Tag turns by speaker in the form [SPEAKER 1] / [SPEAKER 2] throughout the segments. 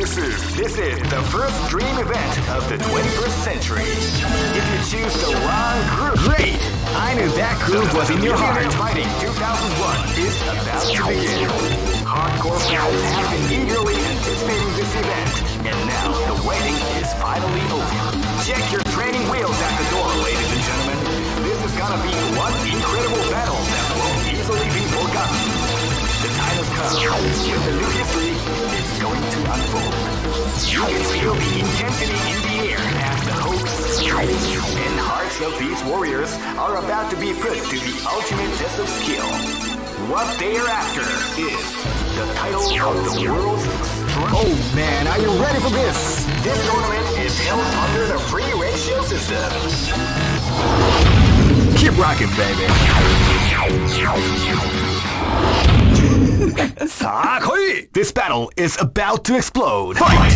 [SPEAKER 1] This is this is the first dream event of the 21st century. If you choose the wrong groove,
[SPEAKER 2] Great! I knew that groove was in your heart.
[SPEAKER 1] Fighting 2001 is about to begin. Hardcore fans have been eagerly anticipating this event, and now the waiting is finally over. Check your training wheels at the door, ladies and gentlemen. This is gonna be one incredible battle that won't easily be going to unfold. You can feel the intensity in the air as the hearts of these warriors are about to be put to the ultimate test of skill. What they are after is the title of the world's.
[SPEAKER 2] Oh man, are you ready for this?
[SPEAKER 1] This tournament is held under the free ratio system.
[SPEAKER 2] Keep rocking, baby. さあ来い This battle is about to explode. Fight!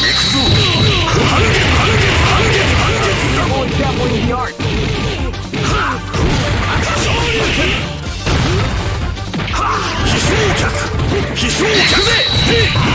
[SPEAKER 1] 必勝
[SPEAKER 2] 客必勝客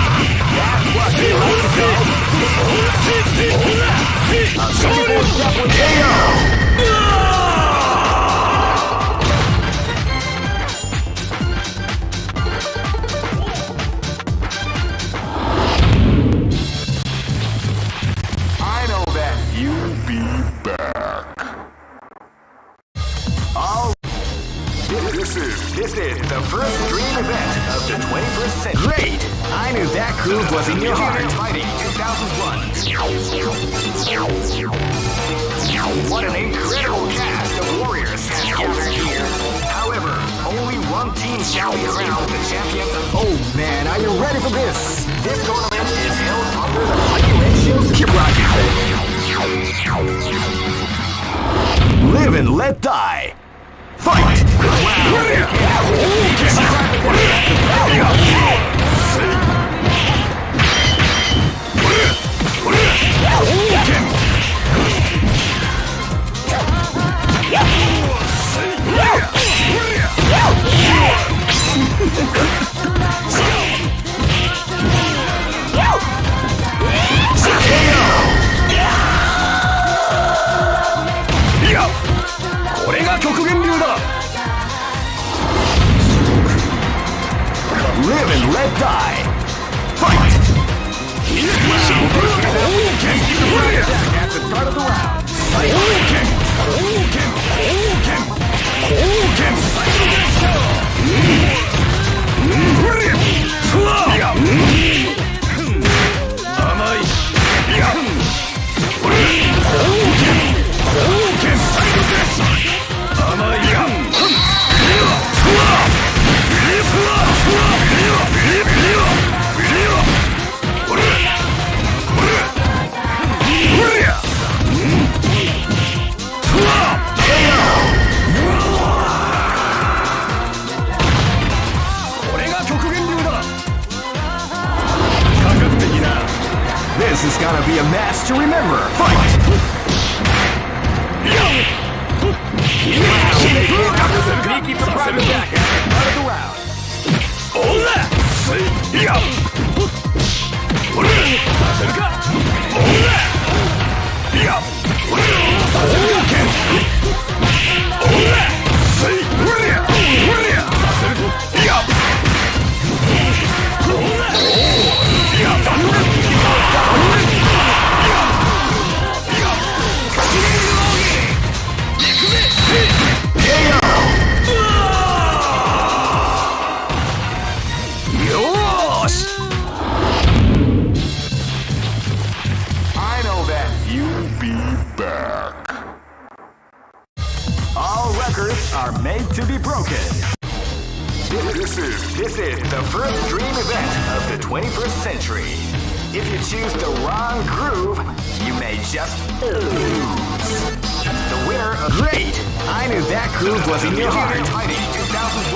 [SPEAKER 2] groove was in your heart.
[SPEAKER 1] Fighting 2001.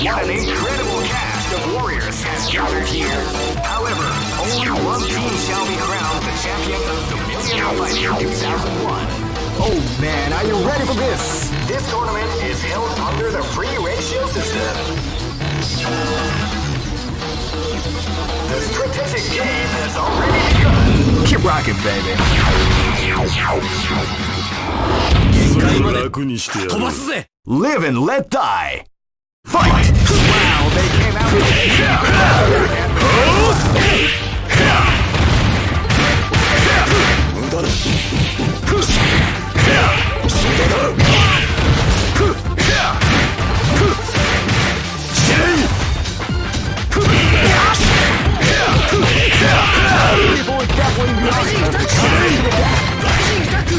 [SPEAKER 1] What an incredible cast of warriors has gathered here. However, only one team shall be crowned the champion of the Millionaire Fighting 2001.
[SPEAKER 3] Oh man, are you ready for this?
[SPEAKER 1] This tournament is held under the free ratio system. The strategic game has already begun.
[SPEAKER 3] Keep rocking, baby.
[SPEAKER 2] 限界まで楽にしてやる飛ばすぜ
[SPEAKER 3] Live and let die! Fight!
[SPEAKER 1] Wow, they came out with it! 無駄だ無駄だマジ
[SPEAKER 2] 2つ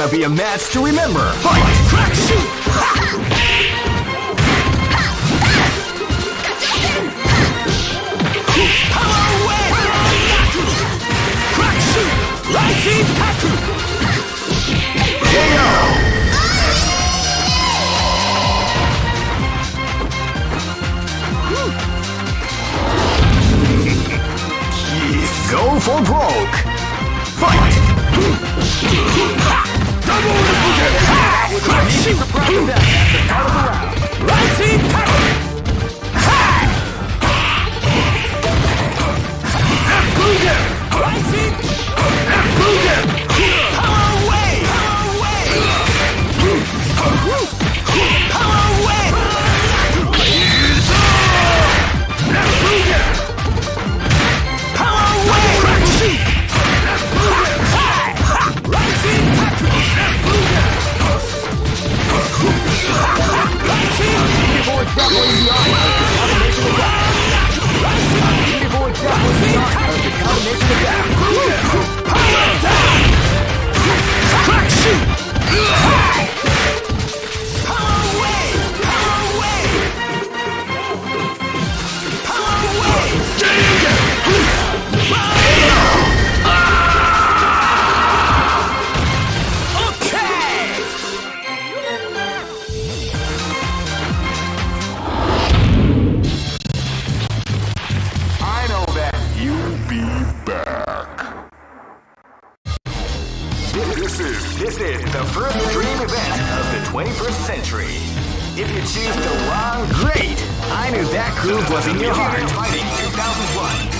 [SPEAKER 3] Gonna be a match to remember. Fight!
[SPEAKER 1] Crack, shoot! Tackle!
[SPEAKER 3] Go for broke.
[SPEAKER 1] Fight!
[SPEAKER 2] Double start of the
[SPEAKER 1] century. If you choose the wrong grade, I knew that groove was in your heart. Fighting 2001.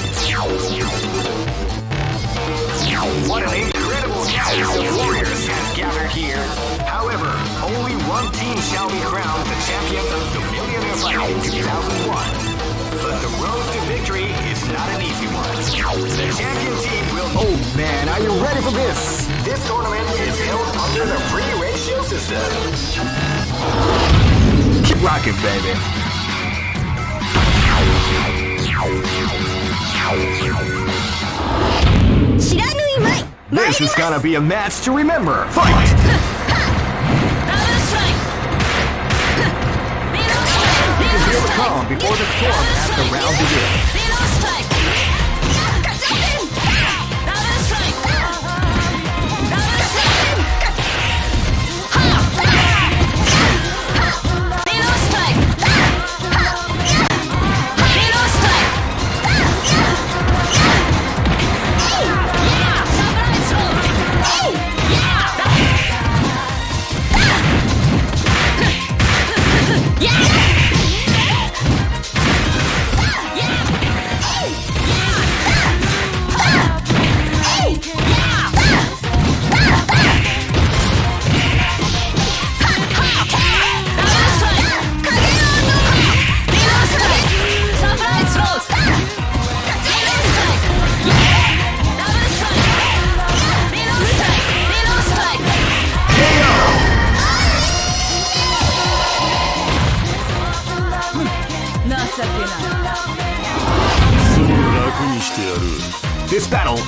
[SPEAKER 1] What an incredible cast of warriors has gathered here. However, only one team shall be crowned the champion of the Millionaire Fighting 2001. But the road to victory is not an easy one. The champion team will. Oh man, are you ready for this? This tournament is held under the free ratio. Keep rocking, baby. This is gonna be a match to remember. Fight! Feel calm before the storm the round begins.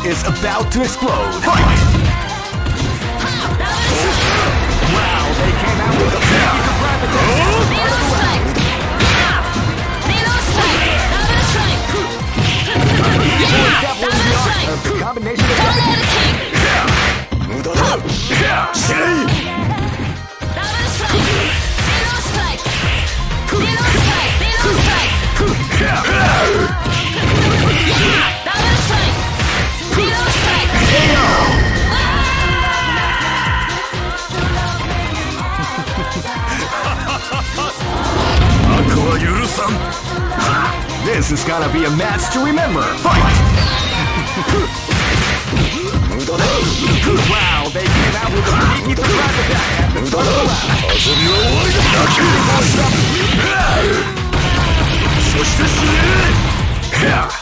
[SPEAKER 1] Is about to explode. Fight! Wow, they came out with a sneaky surprise attack. Double strike! Yeah! Double strike! the art of the combination attack. This is gonna be a match to remember. Fight! wow, they came out with a sneaky surprise attack at the start of the round. This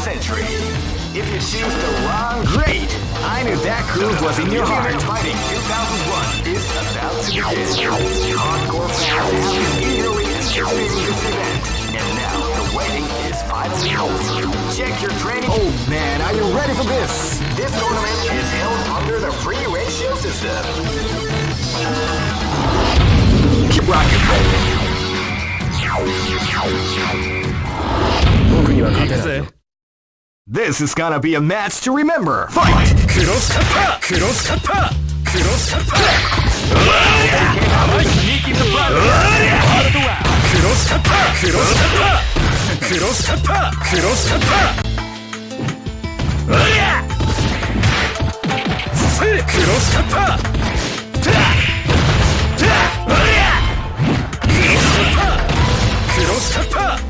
[SPEAKER 1] century. If you choose the wrong
[SPEAKER 2] great, I knew that groove was in your heart.
[SPEAKER 1] Fighting 2001 is about to begin. Hardcore fans have eagerly anticipating this event, and now the waiting is finally over. Check your training.
[SPEAKER 2] Oh man, are you ready for this?
[SPEAKER 1] This tournament is held under the free ratio system.
[SPEAKER 2] Keep rocking, baby. 僕には勝てないよ。this is gonna be a match to remember. Fight! Cross kappa! Cross kappa! The!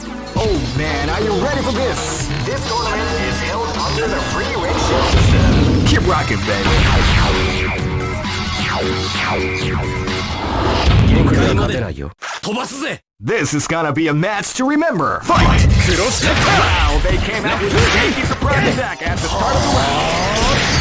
[SPEAKER 2] Oh man, are you ready for this?
[SPEAKER 1] This tournament is held under the free ratio system.
[SPEAKER 2] Keep rocking, baby. This is gonna be a match to remember. Fight!
[SPEAKER 1] Wow, they came out with a surprise attack at the start of the round.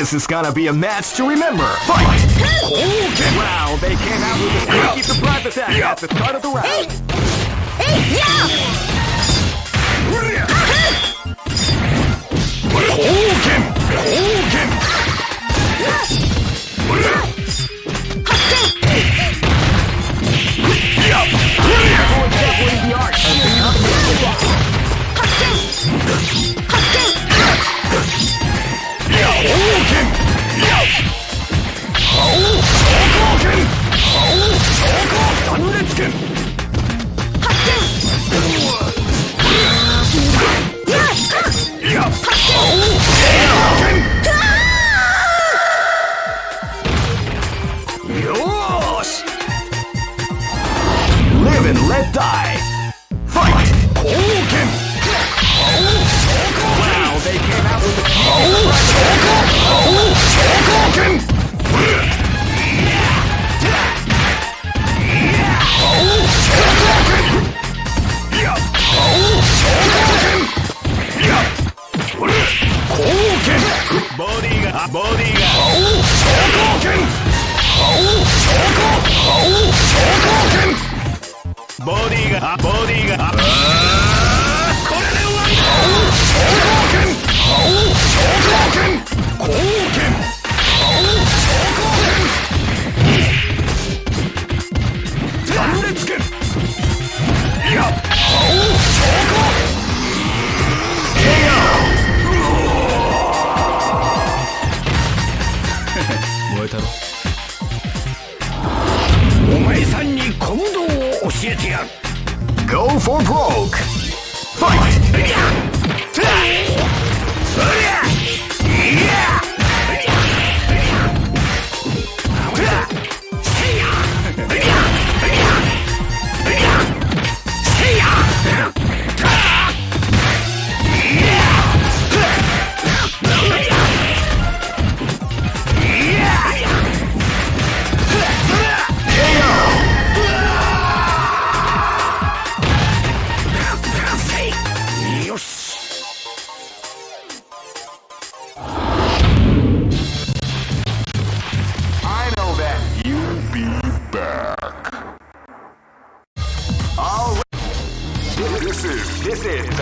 [SPEAKER 2] This is gonna be a match to remember. Fight! Okay.
[SPEAKER 1] Wow, they came out with a sneaky surprise attack at the start of the round. Hey! Hey!
[SPEAKER 2] Yeah! Hoken! Hoken! Going
[SPEAKER 1] down in the
[SPEAKER 3] arc of the
[SPEAKER 1] 剣王昇降断裂剣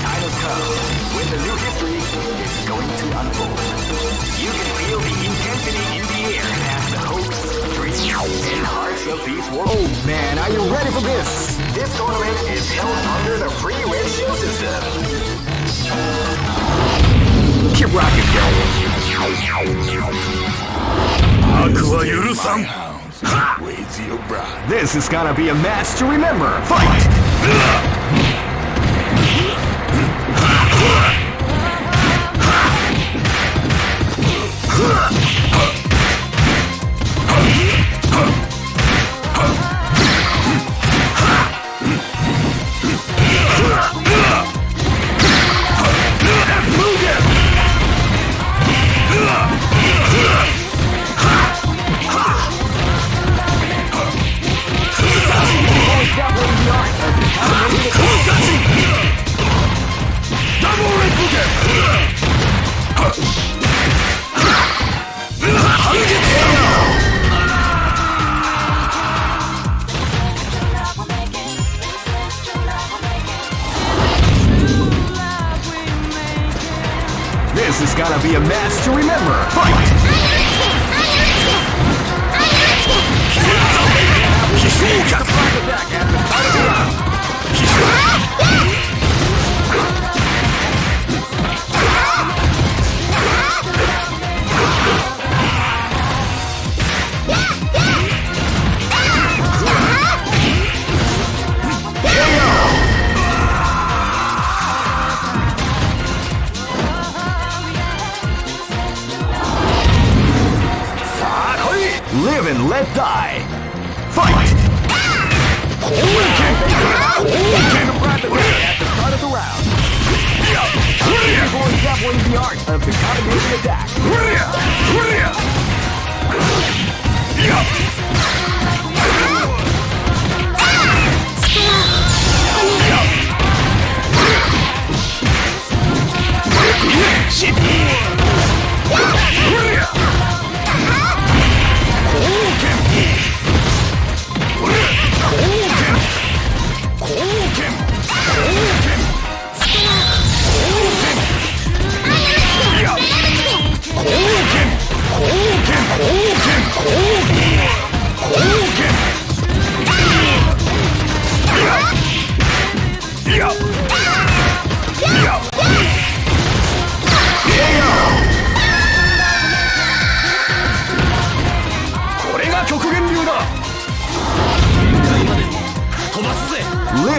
[SPEAKER 1] time has come when the new history is going to unfold. You can feel the intensity in the air as the hopes, dreams, and hearts of these world.
[SPEAKER 2] Oh man, are you ready for this?
[SPEAKER 1] This tournament is held under the free win shield system.
[SPEAKER 2] Keep rocking,
[SPEAKER 3] guys.
[SPEAKER 2] This is gonna be a match to remember. Fight! Fight.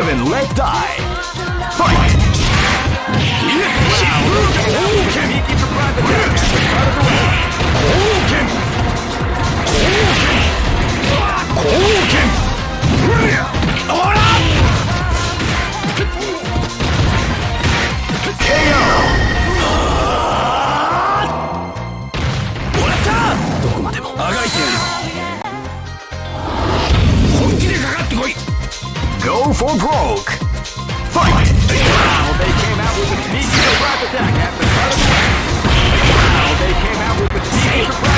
[SPEAKER 2] Live and let die. Fight! Go for broke. Fight!
[SPEAKER 1] They came out with a sneaky surprise attack at out